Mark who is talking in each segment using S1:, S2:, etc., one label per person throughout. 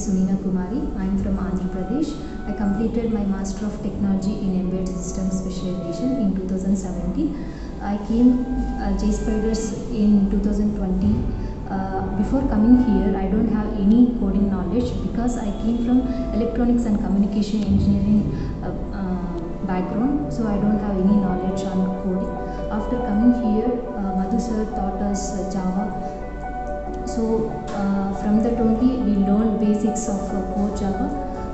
S1: Suneena Kumari. I am from Andhra Pradesh. I completed my Master of Technology in Embedded Systems Specialization in 2017. I came uh, in 2020. Uh, before coming here, I don't have any coding knowledge because I came from electronics and communication engineering uh, uh, background, so I don't have any knowledge on coding. After coming here, uh, Madhu sir taught us Java. So from that only we learned basics of uh, core Java.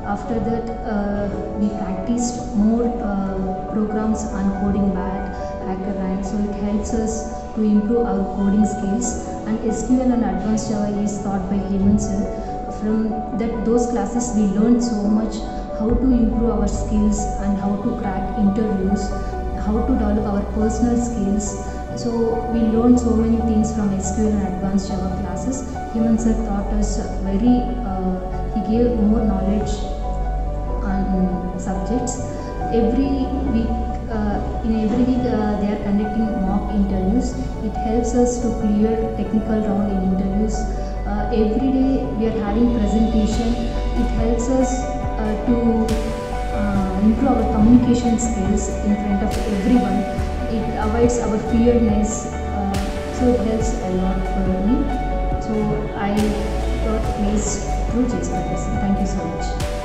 S1: After that, uh, we practiced more uh, programs on CodingBat, HackerRank. So it helps us to improve our coding skills. And SQL and Advanced Java is taught by Hemant sir. From that those classes, we learned so much how to improve our skills and how to crack interviews, how to develop our personal skills. So we learned so many things from SQL and Advanced Java classes. Hemant sir taught us very. Uh, he gave more knowledge on subjects. Every week, uh, in every week, uh, they are conducting mock interviews. It helps us to clear technical round in interviews. Uh, every day we are having presentation. It helps us uh, to uh, improve our communication skills in front of everyone. It avoids our fearness. Uh, so it helps a lot for me. So I got placed through JSpiders. Thank you so much.